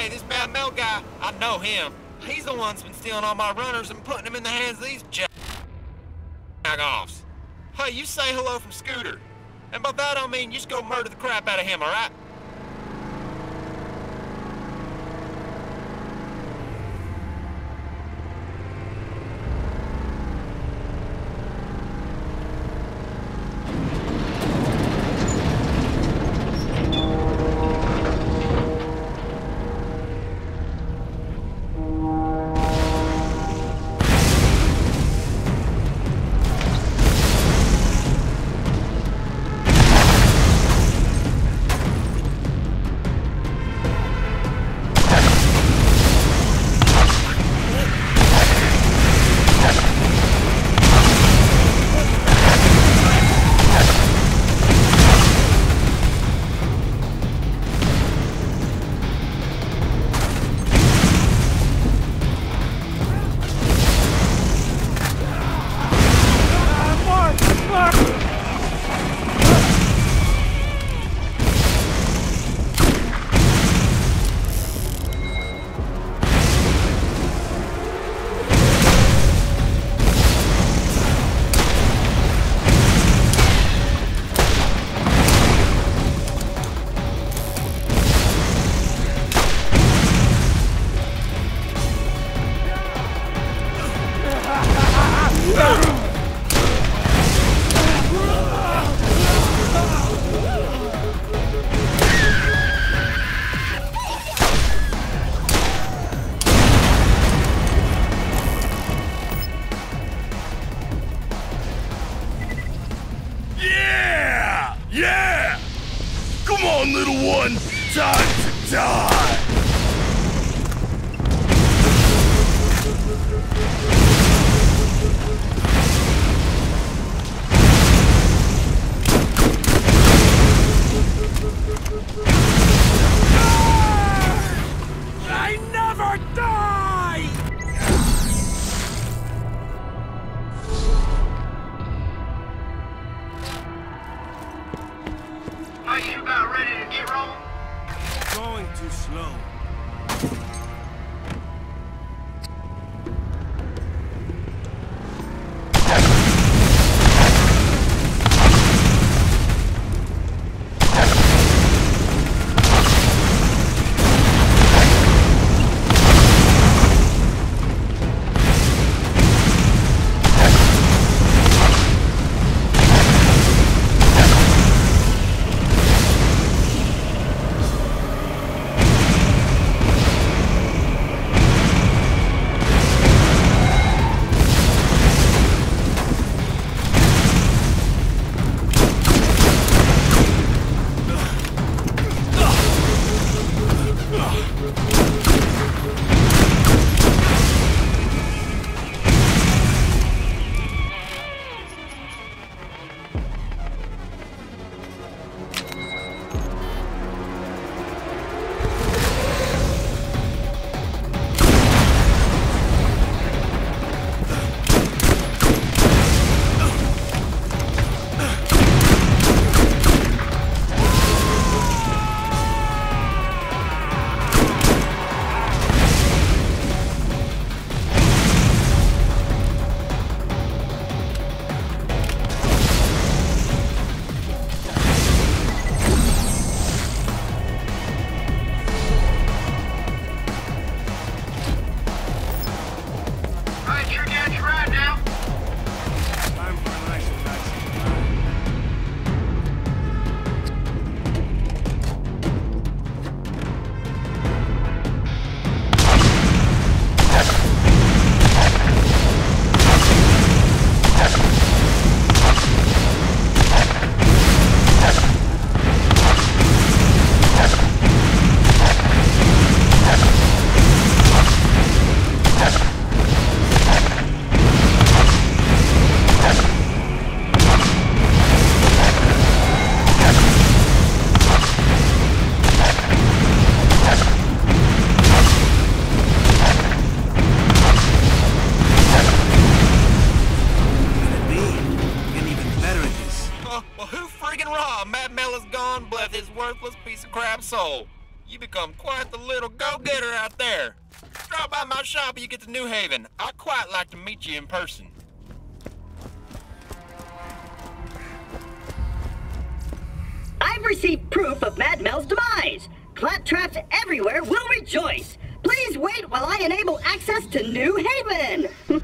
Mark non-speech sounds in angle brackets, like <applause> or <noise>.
Hey, this Mad Mel guy, I know him. He's the one that's been stealing all my runners and putting them in the hands of these jag-offs. Hey, you say hello from Scooter. And by that I mean you just go murder the crap out of him, alright? Yeah! Yeah! Come on, little one! Time to die! Are you about ready to get rolling? Going too slow. Worthless piece of crap soul. You become quite the little go-getter out there. Drop by my shop and you get to New Haven. I'd quite like to meet you in person. I've received proof of Mad Mel's demise. Claptraps everywhere will rejoice. Please wait while I enable access to New Haven. <laughs>